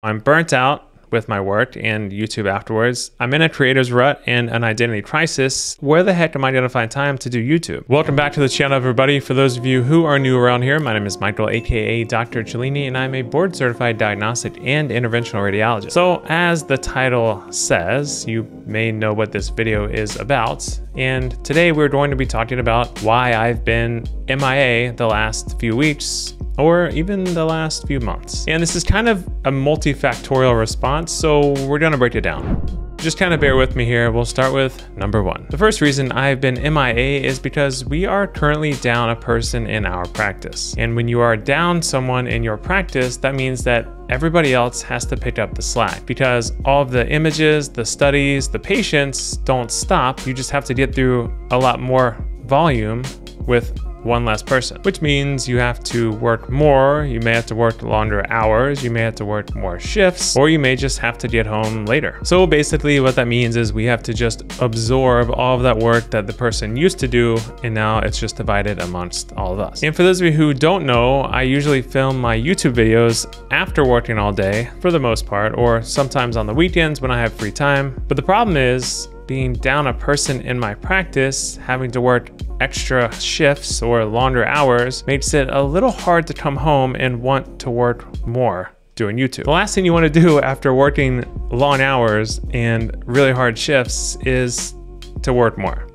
I'm burnt out with my work and YouTube afterwards. I'm in a creator's rut and an identity crisis. Where the heck am I gonna find time to do YouTube? Welcome back to the channel, everybody. For those of you who are new around here, my name is Michael, aka Dr. Cellini, and I'm a board certified diagnostic and interventional radiologist. So, as the title says, you may know what this video is about. And today we're going to be talking about why I've been MIA the last few weeks or even the last few months. And this is kind of a multifactorial response, so we're gonna break it down. Just kind of bear with me here. We'll start with number one. The first reason I've been MIA is because we are currently down a person in our practice. And when you are down someone in your practice, that means that everybody else has to pick up the slack because all of the images, the studies, the patients don't stop. You just have to get through a lot more volume with one less person, which means you have to work more. You may have to work longer hours. You may have to work more shifts, or you may just have to get home later. So basically what that means is we have to just absorb all of that work that the person used to do. And now it's just divided amongst all of us. And for those of you who don't know, I usually film my YouTube videos after working all day for the most part, or sometimes on the weekends when I have free time. But the problem is being down a person in my practice, having to work extra shifts or longer hours makes it a little hard to come home and want to work more doing YouTube. The last thing you want to do after working long hours and really hard shifts is to work more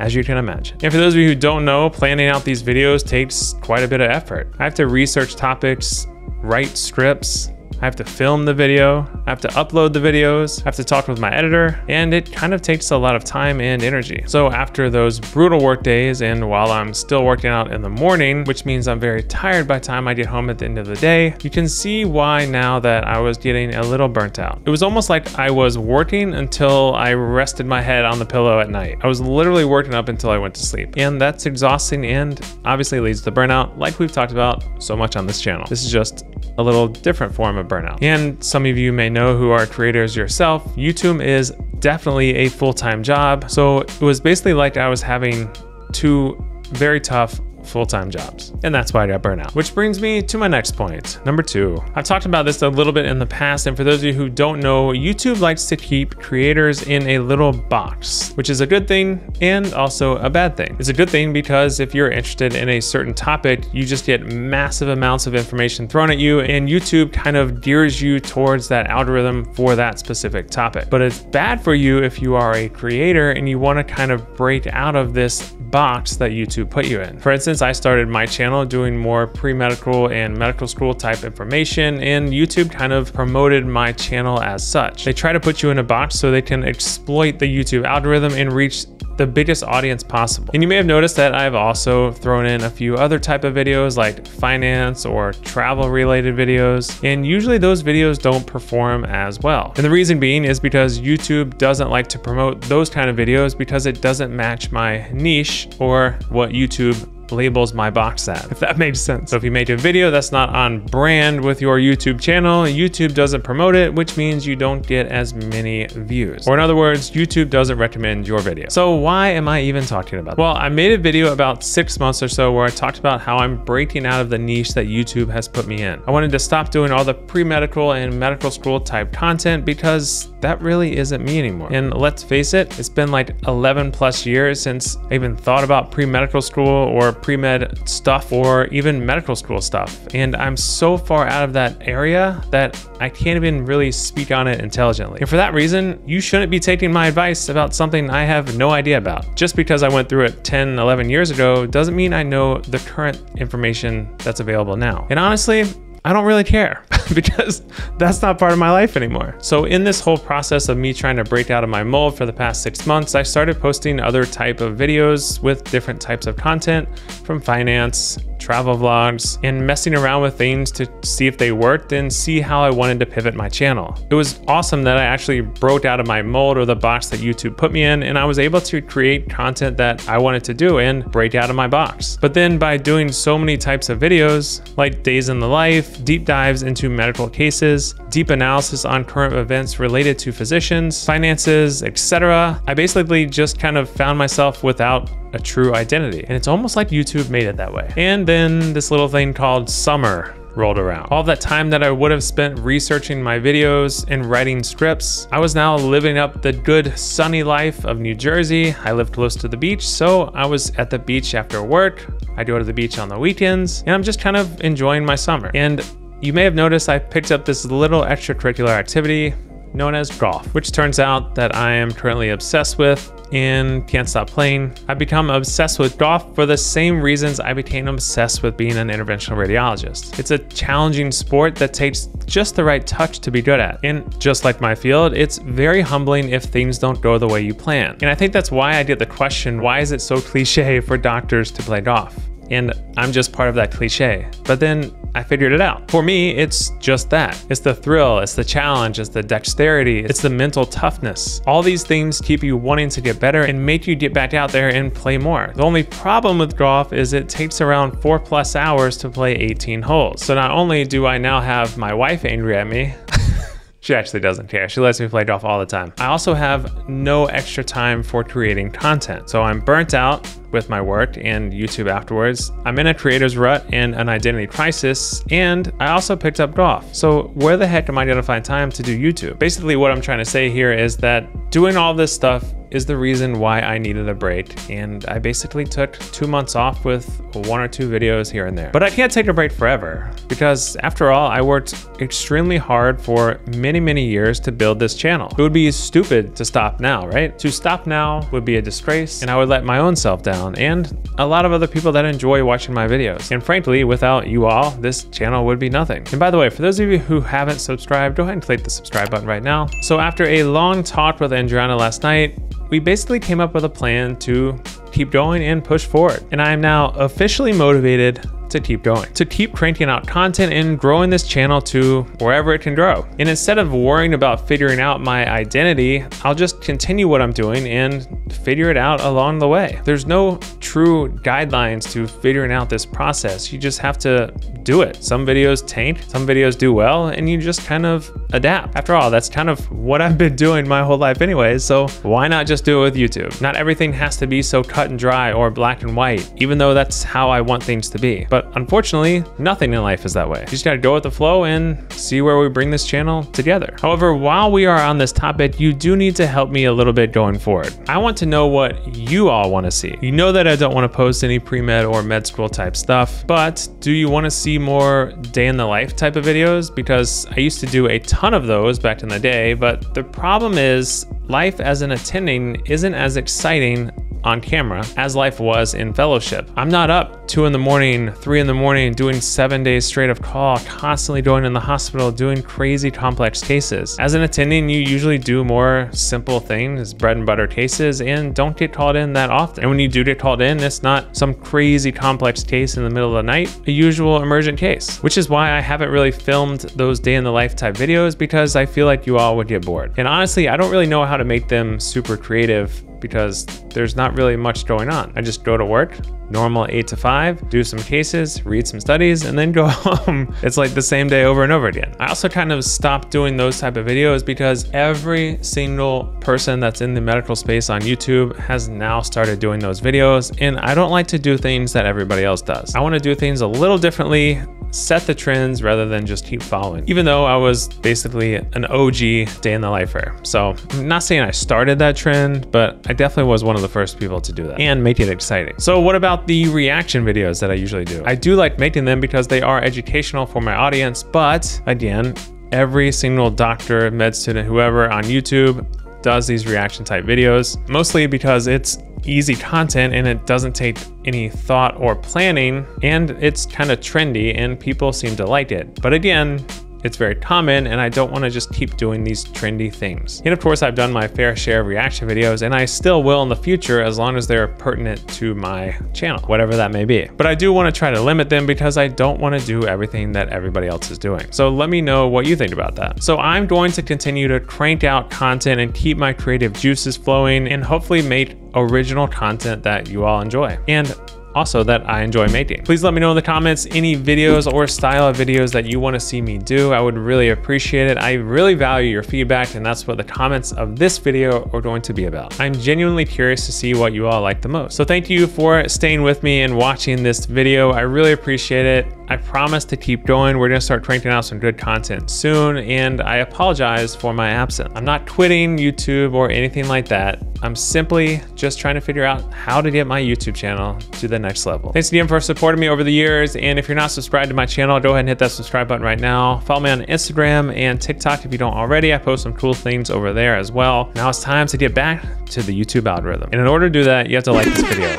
as you can imagine. And for those of you who don't know, planning out these videos takes quite a bit of effort. I have to research topics, write scripts, I have to film the video, I have to upload the videos, I have to talk with my editor, and it kind of takes a lot of time and energy. So after those brutal work days and while I'm still working out in the morning, which means I'm very tired by the time I get home at the end of the day, you can see why now that I was getting a little burnt out. It was almost like I was working until I rested my head on the pillow at night. I was literally working up until I went to sleep. And that's exhausting and obviously leads to burnout like we've talked about so much on this channel. This is just a little different form of burnout. And some of you may know who are creators yourself, YouTube is definitely a full-time job. So it was basically like I was having two very tough full-time jobs. And that's why I got burnout. Which brings me to my next point, number two. I've talked about this a little bit in the past, and for those of you who don't know, YouTube likes to keep creators in a little box, which is a good thing and also a bad thing. It's a good thing because if you're interested in a certain topic, you just get massive amounts of information thrown at you, and YouTube kind of gears you towards that algorithm for that specific topic. But it's bad for you if you are a creator and you want to kind of break out of this box that YouTube put you in. For instance, I started my channel doing more pre-medical and medical school type information and YouTube kind of promoted my channel as such. They try to put you in a box so they can exploit the YouTube algorithm and reach the biggest audience possible. And you may have noticed that I've also thrown in a few other type of videos like finance or travel related videos. And usually those videos don't perform as well. And the reason being is because YouTube doesn't like to promote those kind of videos because it doesn't match my niche or what YouTube labels my box at, if that makes sense. So if you make a video that's not on brand with your YouTube channel, YouTube doesn't promote it, which means you don't get as many views. Or in other words, YouTube doesn't recommend your video. So why am I even talking about? That? Well, I made a video about six months or so where I talked about how I'm breaking out of the niche that YouTube has put me in. I wanted to stop doing all the pre-medical and medical school type content because that really isn't me anymore. And let's face it, it's been like 11 plus years since I even thought about pre-medical school or pre-med stuff or even medical school stuff. And I'm so far out of that area that I can't even really speak on it intelligently. And for that reason, you shouldn't be taking my advice about something I have no idea about. Just because I went through it 10, 11 years ago doesn't mean I know the current information that's available now. And honestly, I don't really care because that's not part of my life anymore. So in this whole process of me trying to break out of my mold for the past six months, I started posting other type of videos with different types of content from finance, travel vlogs, and messing around with things to see if they worked and see how I wanted to pivot my channel. It was awesome that I actually broke out of my mold or the box that YouTube put me in, and I was able to create content that I wanted to do and break out of my box. But then by doing so many types of videos, like days in the life, deep dives into medical cases, deep analysis on current events related to physicians, finances, etc., I basically just kind of found myself without a true identity. And it's almost like YouTube made it that way. And then this little thing called summer rolled around. All that time that I would have spent researching my videos and writing scripts, I was now living up the good sunny life of New Jersey. I live close to the beach, so I was at the beach after work. I go to the beach on the weekends, and I'm just kind of enjoying my summer. And you may have noticed I picked up this little extracurricular activity known as golf, which turns out that I am currently obsessed with and can't stop playing. I've become obsessed with golf for the same reasons I became obsessed with being an interventional radiologist. It's a challenging sport that takes just the right touch to be good at. And just like my field, it's very humbling if things don't go the way you plan. And I think that's why I get the question, why is it so cliche for doctors to play golf? And I'm just part of that cliche. But then I figured it out. For me, it's just that. It's the thrill, it's the challenge, it's the dexterity, it's the mental toughness. All these things keep you wanting to get better and make you get back out there and play more. The only problem with golf is it takes around four plus hours to play 18 holes. So not only do I now have my wife angry at me, She actually doesn't care. She lets me play golf all the time. I also have no extra time for creating content. So I'm burnt out with my work and YouTube afterwards. I'm in a creator's rut and an identity crisis, and I also picked up golf. So where the heck am I gonna find time to do YouTube? Basically what I'm trying to say here is that doing all this stuff is the reason why I needed a break. And I basically took two months off with one or two videos here and there. But I can't take a break forever because after all, I worked extremely hard for many, many years to build this channel. It would be stupid to stop now, right? To stop now would be a disgrace and I would let my own self down and a lot of other people that enjoy watching my videos. And frankly, without you all, this channel would be nothing. And by the way, for those of you who haven't subscribed, go ahead and click the subscribe button right now. So after a long talk with Andriana last night, we basically came up with a plan to keep going and push forward. And I am now officially motivated to keep going, to keep cranking out content and growing this channel to wherever it can grow. And instead of worrying about figuring out my identity, I'll just continue what I'm doing and figure it out along the way. There's no true guidelines to figuring out this process. You just have to do it. Some videos tank, some videos do well, and you just kind of adapt. After all, that's kind of what I've been doing my whole life anyways, so why not just do it with YouTube? Not everything has to be so cut and dry or black and white, even though that's how I want things to be. But unfortunately, nothing in life is that way. You just gotta go with the flow and see where we bring this channel together. However, while we are on this topic, you do need to help me a little bit going forward. I want to know what you all wanna see. You know that I don't wanna post any pre-med or med school type stuff, but do you wanna see more day in the life type of videos? Because I used to do a ton of those back in the day, but the problem is life as an attending isn't as exciting on camera as life was in fellowship. I'm not up two in the morning, three in the morning, doing seven days straight of call, constantly going in the hospital, doing crazy complex cases. As an attending, you usually do more simple things, bread and butter cases, and don't get called in that often. And when you do get called in, it's not some crazy complex case in the middle of the night, a usual emergent case, which is why I haven't really filmed those day in the life type videos because I feel like you all would get bored. And honestly, I don't really know how to make them super creative because there's not really much going on. I just go to work, normal eight to five, do some cases, read some studies, and then go home. It's like the same day over and over again. I also kind of stopped doing those type of videos because every single person that's in the medical space on YouTube has now started doing those videos. And I don't like to do things that everybody else does. I want to do things a little differently set the trends rather than just keep following. Even though I was basically an OG day in the lifer. So I'm not saying I started that trend, but I definitely was one of the first people to do that and make it exciting. So what about the reaction videos that I usually do? I do like making them because they are educational for my audience, but again, every single doctor, med student, whoever on YouTube does these reaction type videos, mostly because it's easy content and it doesn't take any thought or planning and it's kind of trendy and people seem to like it. But again, it's very common and I don't want to just keep doing these trendy things. And of course, I've done my fair share of reaction videos and I still will in the future as long as they're pertinent to my channel, whatever that may be. But I do want to try to limit them because I don't want to do everything that everybody else is doing. So let me know what you think about that. So I'm going to continue to crank out content and keep my creative juices flowing and hopefully make original content that you all enjoy. And also that I enjoy making. Please let me know in the comments any videos or style of videos that you want to see me do. I would really appreciate it. I really value your feedback and that's what the comments of this video are going to be about. I'm genuinely curious to see what you all like the most. So thank you for staying with me and watching this video. I really appreciate it. I promise to keep going. We're gonna start cranking out some good content soon and I apologize for my absence. I'm not quitting YouTube or anything like that. I'm simply just trying to figure out how to get my YouTube channel to the next level. Thanks again for supporting me over the years. And if you're not subscribed to my channel, go ahead and hit that subscribe button right now. Follow me on Instagram and TikTok if you don't already. I post some cool things over there as well. Now it's time to get back to the YouTube algorithm. And in order to do that, you have to like this video.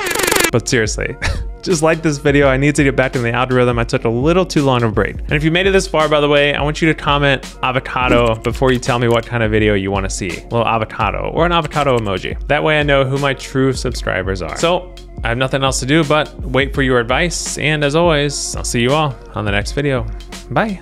But seriously, just like this video. I need to get back in the algorithm. I took a little too long of a break. And if you made it this far, by the way, I want you to comment avocado before you tell me what kind of video you want to see. A little avocado or an avocado emoji. That way I know who my true subscribers are. So I have nothing else to do but wait for your advice. And as always, I'll see you all on the next video. Bye.